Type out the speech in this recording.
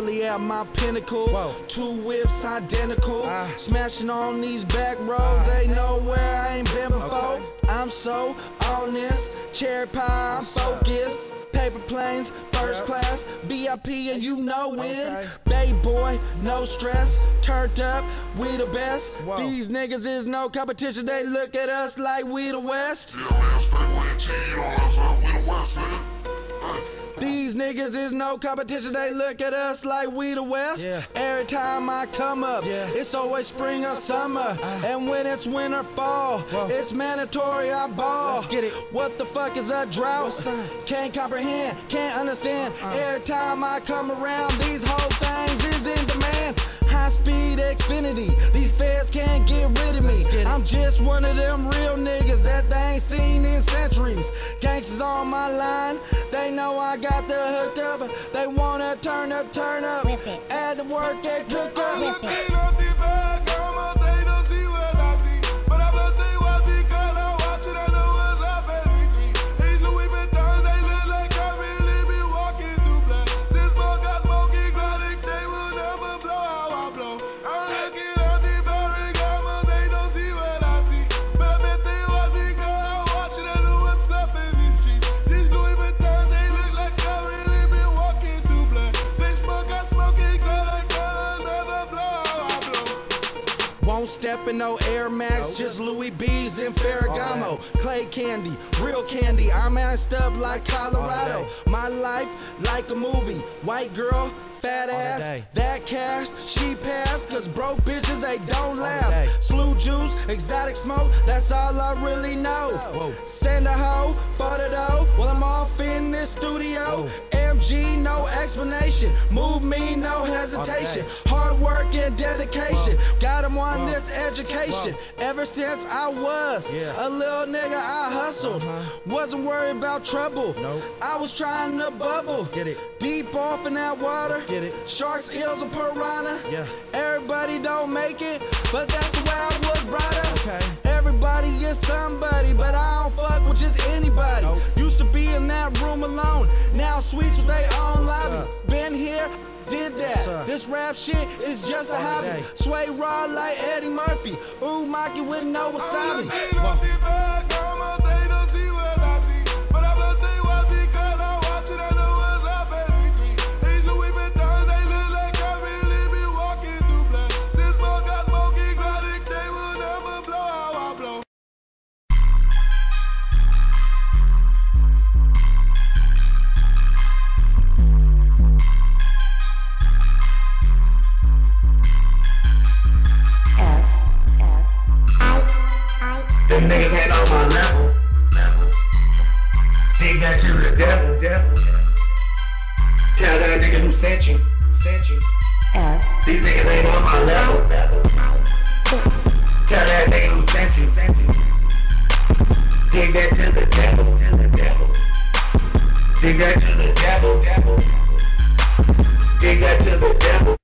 at my pinnacle. Whoa. Two whips identical. Ah. Smashing on these back roads. Ain't nowhere I ain't been before. Okay. I'm so on this. Cherry pie, I'm focused. Paper planes, first Yep. class, VIP, and you know Okay. is. Bay boy, no stress. Turned up, we the best. Whoa. These niggas is no competition. They look at us like we the West. Yeah, man, straight with T, you know what I'm? We the West, nigga. These niggas is no competition, they look at us like we the West. Yeah. Every time I come up, Yeah. it's always spring or summer. Uh-huh. and when it's winter, fall, Whoa. it's mandatory I ball. Let's get it. What the fuck is a drought? Can't comprehend, can't understand. Uh-uh. Every time I come around, these whole things is in demand. High speed Xfinity, these feds can't get rid of me. Let's get it. I'm just one of them real niggas that they ain't seen in centuries. Gangsters on my line, know I got the hook up. They wanna turn up, turn up. Add the work and cook up. Whip it. Won't step in no Air Max, just Louis V's in Ferragamo. Clay candy, real candy. I'm assed up like Colorado. My life like a movie. White girl, fat ass, that cash, she pass. Cause broke bitches, they don't last. Slew juice, exotic smoke, that's all I really know. Whoa. Send a hoe for the dough. Well, I'm off in this studio. MG, no explanation. Move me, no hesitation. Hard work and dedication. Got him on this education. Ever since I was Yeah. a little nigga, I hustled. Uh-huh. Wasn't worried about trouble. Nope. I was trying to bubble. Let's get it. Deep off in that water. Let's get it. Sharks, eels, and piranha. Yeah. Everybody don't make it, but that's the way I was brought up. Okay. Everybody is somebody, but I don't fuck with just anybody. Nope. Used to be in that room alone. Now sweets with their own lobby. Up? Been here, did that. Up? This rap shit is just a hobby. Sway raw like Eddie Murphy. Ooh, Maki with no wasabi. My level. level. Dig that to the devil, devil. Tell that nigga who sent you, sent you. These niggas ain't on my level, level. Tell that nigga who sent you, sent you. Dig that to the devil, to the devil. Dig that to the devil, devil. Dig that to the devil.